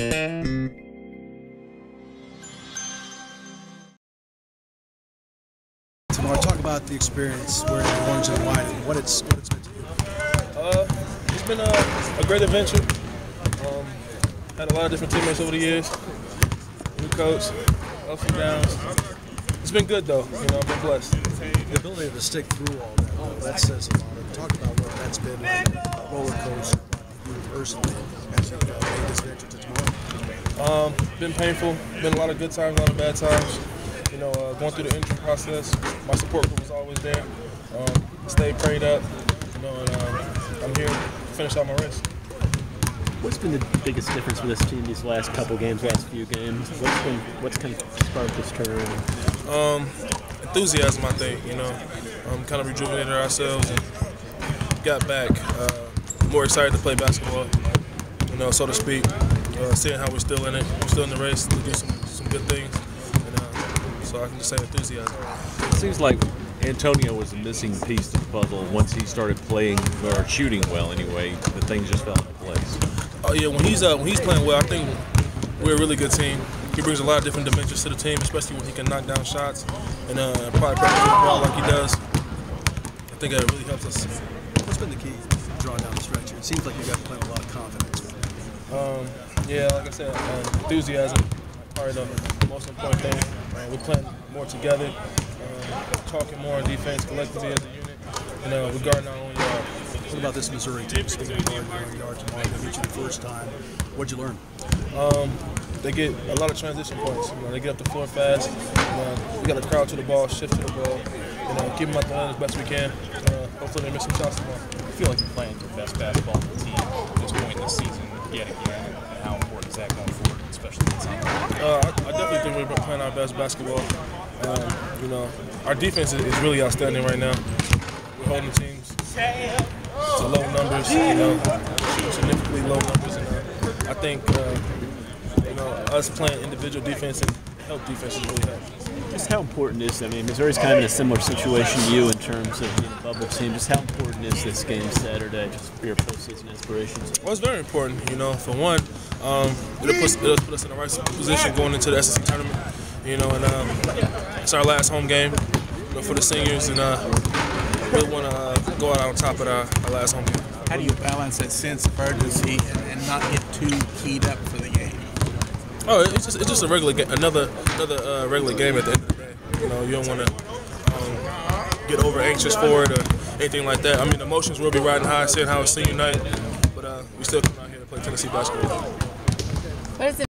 Tamar, talk about the experience wearing the orange and white and what it's what it's meant to you. Uh, it's been a, a great adventure. Um, had a lot of different teammates over the years. New coach, ups and downs. It's been good though. You know, I've been blessed. The ability to stick through all that, though, that says a lot. Talk about what that's been like, a roller coaster you personally as you've made this venture to tomorrow. Um, been painful. Been a lot of good times, a lot of bad times. You know, uh, going through the injury process. My support group was always there. Um, stayed prayed up. You know, and um, I'm here to finish out my race. What's been the biggest difference for this team these last couple games, last few games? What's been what's kind of sparked this turnaround? Um, enthusiasm, I think. You know, um, kind of rejuvenated ourselves and got back uh, more excited to play basketball. You know, so to speak. Uh, seeing how we're still in it, we're still in the race to do some, some good things. And, uh, so I can just say enthusiasm. It seems like Antonio was a missing piece to the puzzle. Once he started playing or shooting well, anyway, the things just fell into place. Oh yeah, when he's uh, when he's playing well, I think we're a really good team. He brings a lot of different dimensions to the team, especially when he can knock down shots and uh, probably protect the ball like he does. I think that really helps us. What's been the key drawing down the stretch? It seems like you guys are playing with a lot of confidence. Um, yeah, like I said, uh, enthusiasm, probably the most important thing. Uh, we're playing more together, uh, talking more on defense collectively as a unit, and uh, we're guarding our own yard. What about this Missouri team? Speaking of guarding your own yard tomorrow, they beat you the first time. What'd you learn? Um, they get a lot of transition points. You know, they get up the floor fast. You know, we got to crowd to the ball, shift to the ball. You know, keep them out the lane as best we can. Uh, hopefully, they miss some shots tomorrow. I feel like you're playing your best basketball on the team at this point in the season yet again. That going forward, especially this team? Uh, I, I definitely think we're playing our best basketball. Um, you know, our defense is, is really outstanding right now. We're holding teams to low numbers, you know, significantly low numbers, and uh, I think uh, you know us playing individual defense and help defense is really helping. Just how important is I mean Missouri's kind of in a similar situation to you in terms of being a bubble team. Just how important is this game Saturday just for your postseason aspirations? Well, it's very important, you know. For one, um, it'll, put, it'll put us in the right position going into the SEC tournament, you know, and um, it's our last home game you know, for the seniors, and uh, we want to uh, go out on top of our, our last home game. How do you balance that sense of urgency and, and not get too keyed up for the game? Oh, it's just it's just a regular ga- another another uh, regular game at the end of the day. You know, you don't want to um, get over anxious for it or anything like that. I mean, emotions will be riding high, seeing how it's senior night, but uh, we still come out here to play Tennessee basketball. What is it?